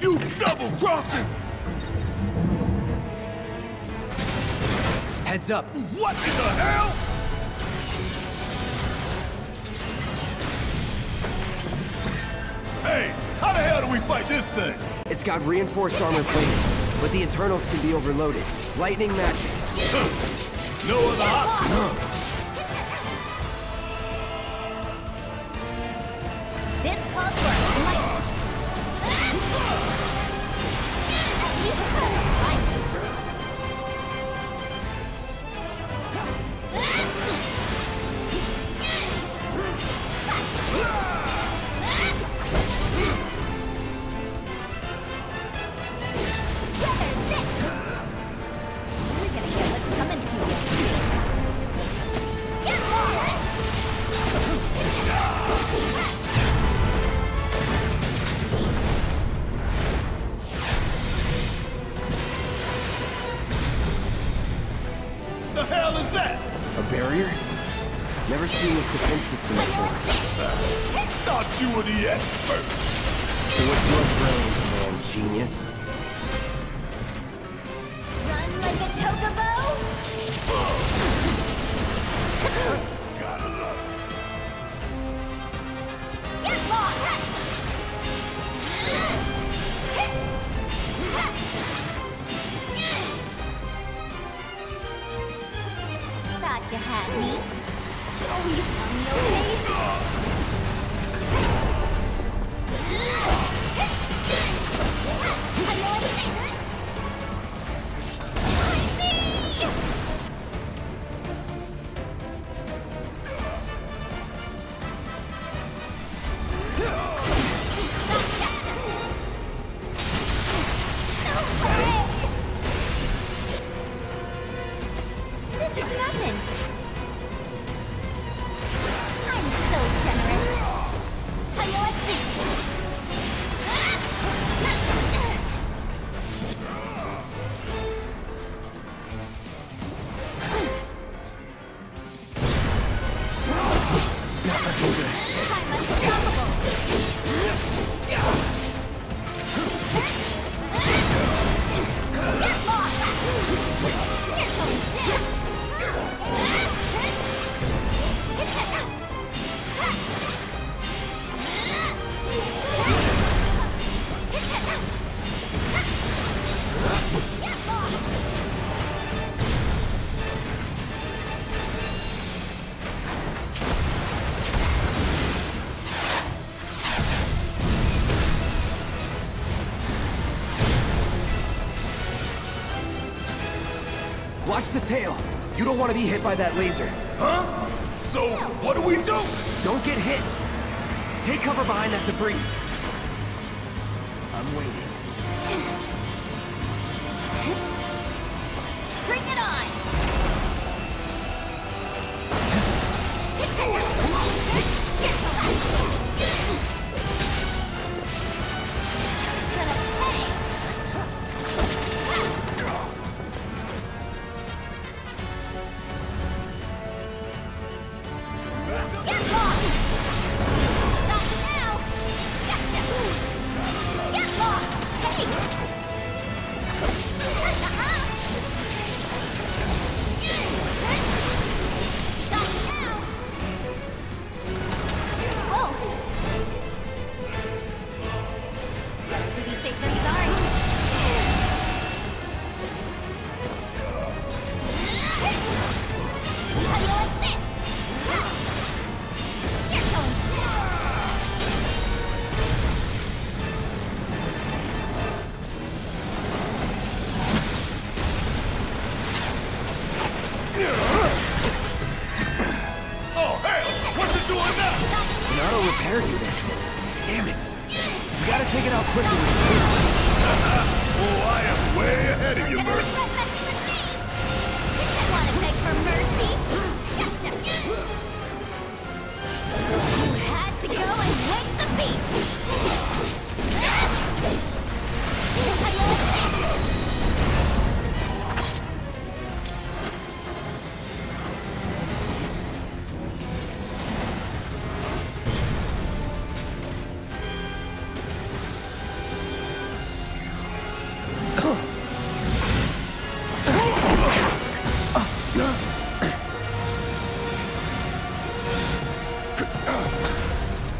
You double-crossing! Heads up. What in the hell? Hey, how the hell do we fight this thing? It's got reinforced armor plating, but the internals can be overloaded. Lightning magic. No other option. This barrier? Never seen this defense system before. Thought you were the expert. So what's your brain, man, genius? Run like a chocobo? You had me. This is Watch the tail. You don't want to be hit by that laser. Huh? So, what do we do? Don't get hit. Take cover behind that debris. I'm waiting. It out quickly. Oh, I am way ahead of you,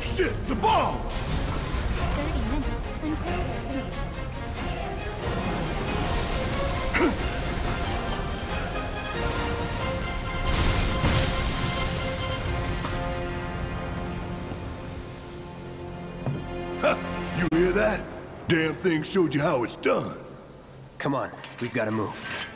Shit, the bomb! until you hear that? Damn thing showed you how it's done. Come on, we've got to move.